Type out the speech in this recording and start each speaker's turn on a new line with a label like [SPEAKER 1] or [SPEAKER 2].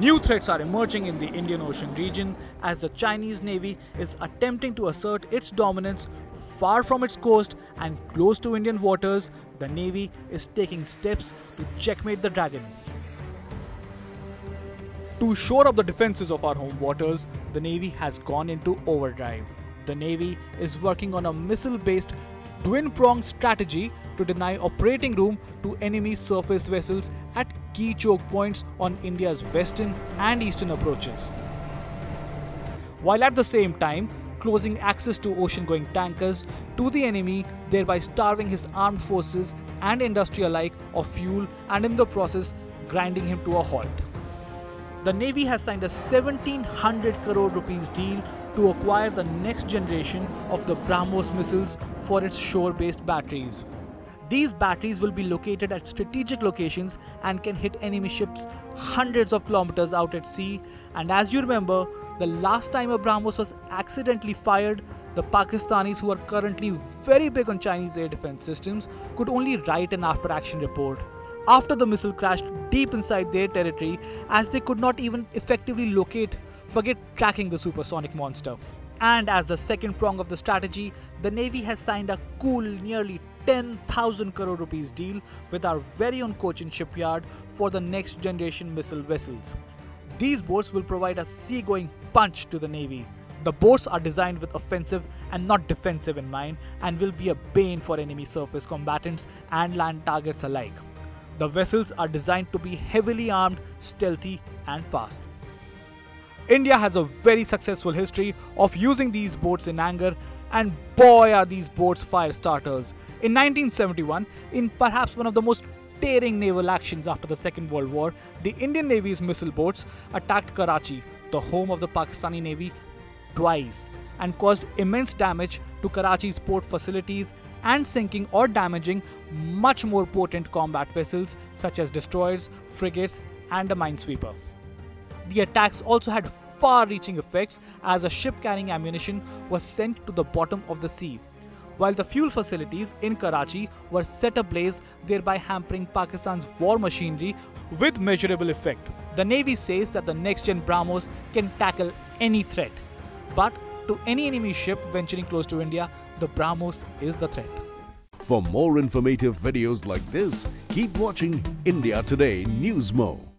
[SPEAKER 1] New threats are emerging in the Indian Ocean region as the Chinese Navy is attempting to assert its dominance far from its coast and close to Indian waters. The Navy is taking steps to checkmate the dragon. To shore up the defenses of our home waters, the Navy has gone into overdrive. The Navy is working on a missile based twin pronged strategy to deny operating room to enemy surface vessels at key choke points on India's western and eastern approaches. While at the same time, closing access to ocean going tankers to the enemy, thereby starving his armed forces and industry alike of fuel and in the process grinding him to a halt the Navy has signed a 1700 crore rupees deal to acquire the next generation of the BrahMos missiles for its shore based batteries. These batteries will be located at strategic locations and can hit enemy ships hundreds of kilometers out at sea. And as you remember, the last time a BrahMos was accidentally fired, the Pakistanis, who are currently very big on Chinese air defense systems, could only write an after action report after the missile crashed deep inside their territory as they could not even effectively locate, forget tracking the supersonic monster. And as the second prong of the strategy, the Navy has signed a cool nearly 10,000 crore rupees deal with our very own Cochin shipyard for the next generation missile vessels. These boats will provide a seagoing punch to the Navy. The boats are designed with offensive and not defensive in mind and will be a bane for enemy surface combatants and land targets alike. The vessels are designed to be heavily armed, stealthy, and fast. India has a very successful history of using these boats in anger, and boy, are these boats fire starters. In 1971, in perhaps one of the most daring naval actions after the Second World War, the Indian Navy's missile boats attacked Karachi, the home of the Pakistani Navy, twice and caused immense damage to Karachi's port facilities and sinking or damaging much more potent combat vessels such as destroyers, frigates, and a minesweeper. The attacks also had far reaching effects as a ship carrying ammunition was sent to the bottom of the sea, while the fuel facilities in Karachi were set ablaze, thereby hampering Pakistan's war machinery with measurable effect. The Navy says that the next gen BrahMos can tackle any threat, but to any enemy ship venturing close to India, the BrahMos is the threat.
[SPEAKER 2] For more informative videos like this, keep watching India Today News Mo.